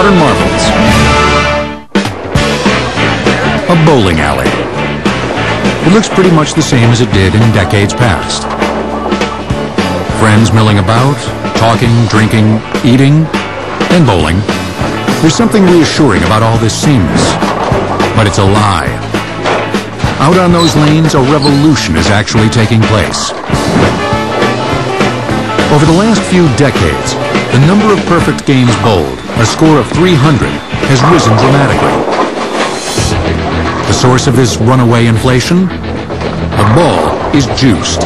Modern Marvels. A bowling alley. It looks pretty much the same as it did in decades past. Friends milling about, talking, drinking, eating, and bowling. There's something reassuring about all this sameness. But it's a lie. Out on those lanes, a revolution is actually taking place. Over the last few decades, the number of perfect games bowled, a score of 300, has risen dramatically. The source of this runaway inflation? A ball is juiced.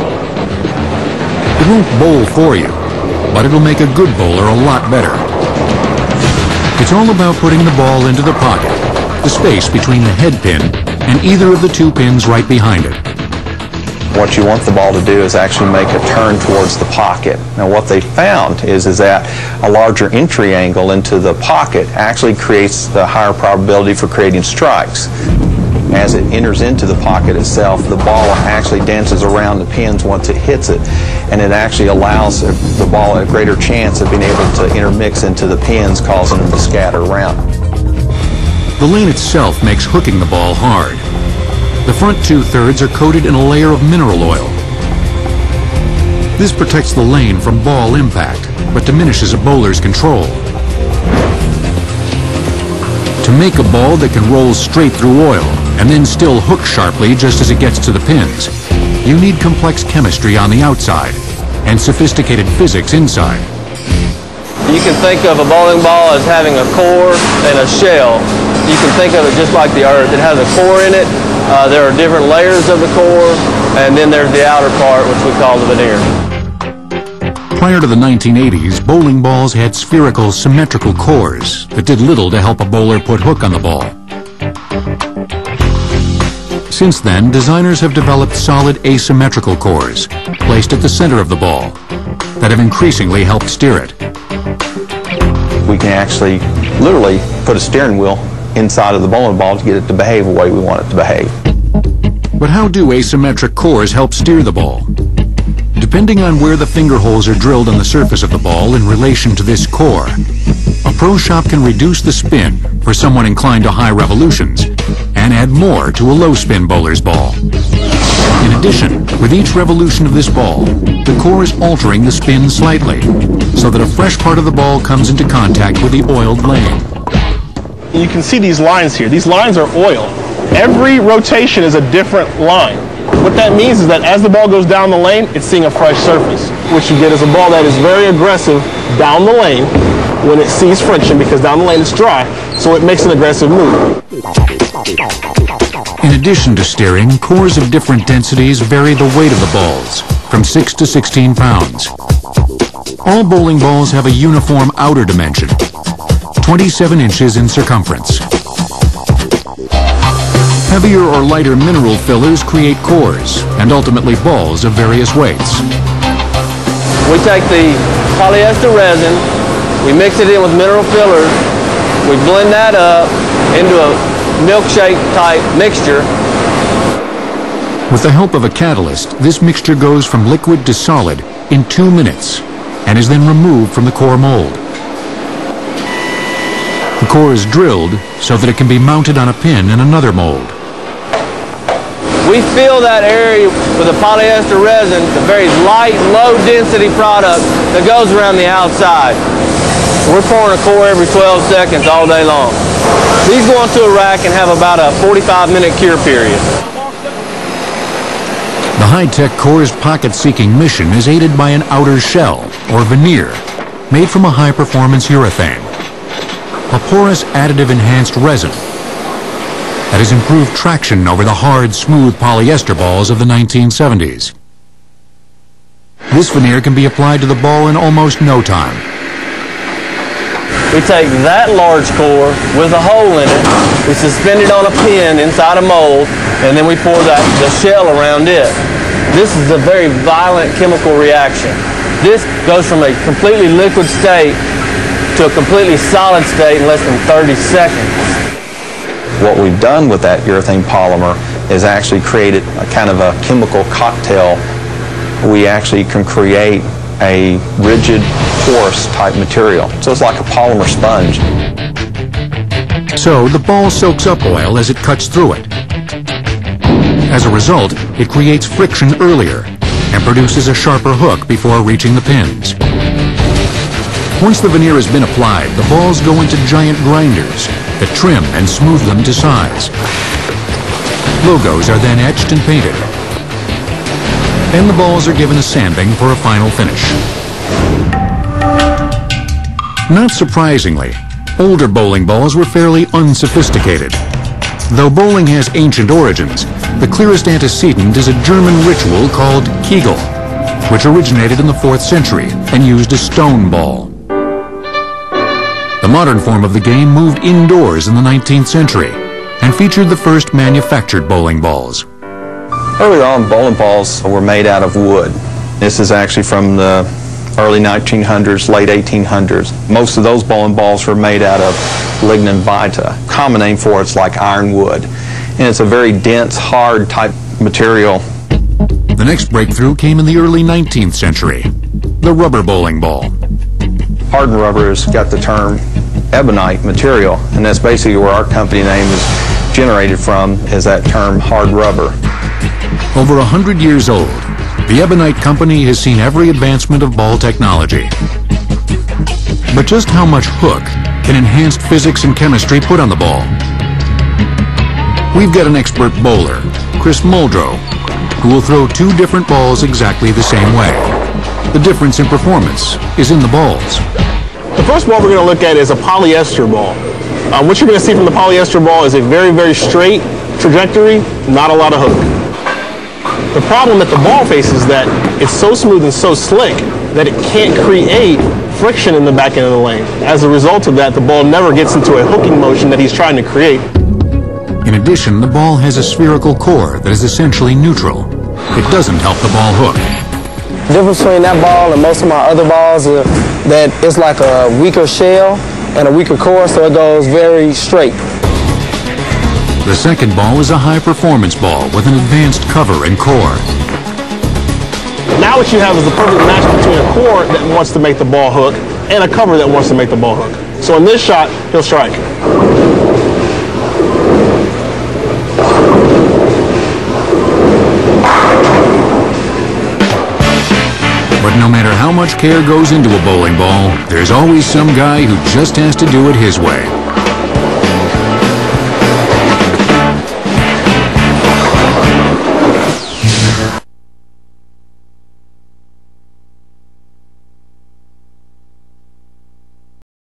It won't bowl for you, but it'll make a good bowler a lot better. It's all about putting the ball into the pocket, the space between the head pin and either of the two pins right behind it. What you want the ball to do is actually make a turn towards the pocket. Now what they found is, is that a larger entry angle into the pocket actually creates the higher probability for creating strikes. As it enters into the pocket itself, the ball actually dances around the pins once it hits it, and it actually allows the ball a greater chance of being able to intermix into the pins, causing them to scatter around. The lane itself makes hooking the ball hard. The front two-thirds are coated in a layer of mineral oil. This protects the lane from ball impact, but diminishes a bowler's control. To make a ball that can roll straight through oil and then still hook sharply just as it gets to the pins, you need complex chemistry on the outside and sophisticated physics inside. You can think of a bowling ball as having a core and a shell. You can think of it just like the earth. It has a core in it. Uh, there are different layers of the core, and then there's the outer part, which we call the veneer. Prior to the 1980s, bowling balls had spherical, symmetrical cores that did little to help a bowler put hook on the ball. Since then, designers have developed solid asymmetrical cores placed at the center of the ball that have increasingly helped steer it. We can actually literally put a steering wheel inside of the bowling ball to get it to behave the way we want it to behave. But how do asymmetric cores help steer the ball? Depending on where the finger holes are drilled on the surface of the ball in relation to this core, a pro shop can reduce the spin for someone inclined to high revolutions and add more to a low spin bowler's ball. In addition, with each revolution of this ball, the core is altering the spin slightly so that a fresh part of the ball comes into contact with the oiled lane. You can see these lines here. These lines are oil. Every rotation is a different line. What that means is that as the ball goes down the lane, it's seeing a fresh surface. What you get is a ball that is very aggressive down the lane when it sees friction because down the lane it's dry, so it makes an aggressive move. In addition to steering, cores of different densities vary the weight of the balls, from 6 to 16 pounds. All bowling balls have a uniform outer dimension, 27 inches in circumference. Heavier or lighter mineral fillers create cores and ultimately balls of various weights. We take the polyester resin, we mix it in with mineral fillers, we blend that up into a milkshake type mixture. With the help of a catalyst, this mixture goes from liquid to solid in two minutes and is then removed from the core mold. The core is drilled so that it can be mounted on a pin in another mold. We fill that area with a polyester resin, a very light, low density product that goes around the outside. We're pouring a core every 12 seconds all day long. These go into a rack and have about a 45 minute cure period. The high-tech core's pocket-seeking mission is aided by an outer shell, or veneer, made from a high-performance urethane. Porous additive-enhanced resin that has improved traction over the hard, smooth polyester balls of the 1970s. This veneer can be applied to the ball in almost no time. We take that large core with a hole in it, we suspend it on a pin inside a mold, and then we pour that, the shell around it. This is a very violent chemical reaction. This goes from a completely liquid state to a completely solid state in less than 30 seconds. What we've done with that urethane polymer is actually created a kind of a chemical cocktail. We actually can create a rigid, porous type material. So it's like a polymer sponge. So the ball soaks up oil as it cuts through it. As a result, it creates friction earlier and produces a sharper hook before reaching the pins. Once the veneer has been applied, the balls go into giant grinders that trim and smooth them to size. Logos are then etched and painted. Then the balls are given a sanding for a final finish. Not surprisingly, older bowling balls were fairly unsophisticated. Though bowling has ancient origins, the clearest antecedent is a German ritual called Kegel, which originated in the 4th century and used a stone ball. The modern form of the game moved indoors in the 19th century and featured the first manufactured bowling balls. Early on, bowling balls were made out of wood. This is actually from the early 1900s, late 1800s. Most of those bowling balls were made out of lignum vitae. Common name for it's like ironwood. And it's a very dense, hard type material. The next breakthrough came in the early 19th century, the rubber bowling ball. Hardened rubber has got the term ebonite material, and that's basically where our company name is generated from, is that term hard rubber. Over a hundred years old, the Ebonite Company has seen every advancement of ball technology. But just how much hook can enhanced physics and chemistry put on the ball? We've got an expert bowler, Chris Muldrow, who will throw two different balls exactly the same way. The difference in performance is in the balls. The first ball we're going to look at is a polyester ball. Um, what you're going to see from the polyester ball is a very, very straight trajectory, not a lot of hook. The problem that the ball faces is that it's so smooth and so slick that it can't create friction in the back end of the lane. As a result of that, the ball never gets into a hooking motion that he's trying to create. In addition, the ball has a spherical core that is essentially neutral. It doesn't help the ball hook. The difference between that ball and most of my other balls is that it's like a weaker shell and a weaker core, so it goes very straight. The second ball is a high-performance ball with an advanced cover and core. Now what you have is the perfect match between a core that wants to make the ball hook and a cover that wants to make the ball hook. So in this shot, he'll strike. But no matter how much care goes into a bowling ball, there's always some guy who just has to do it his way.